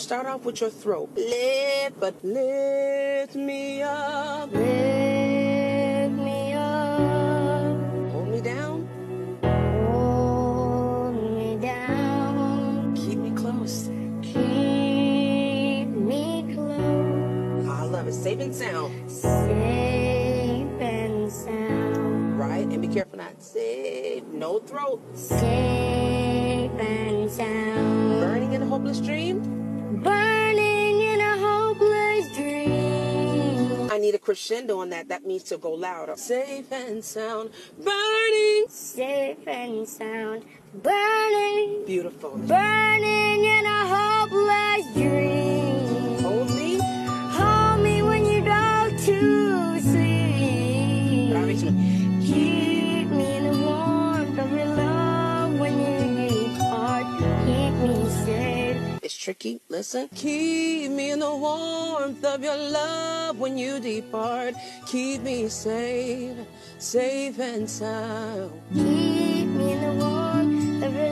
don't start off with your throat. Lift, but lift me up. Lift me up, Hold me down. hold me down, Keep me close. keep me close, I love it. Safe and sound. safe and sound, Right? And be careful not safe. No throat. safe need a crescendo on that. That means to go louder. Safe and sound. Burning. safe and sound, burning, Beautiful. burning in a hopeless dream. Hold me. Hold me when you go to sleep. But I reach my Keep me in the tricky. Listen. Keep me in the warmth of your love when you depart. Keep me safe, safe and sound. Keep me in the warmth of your love.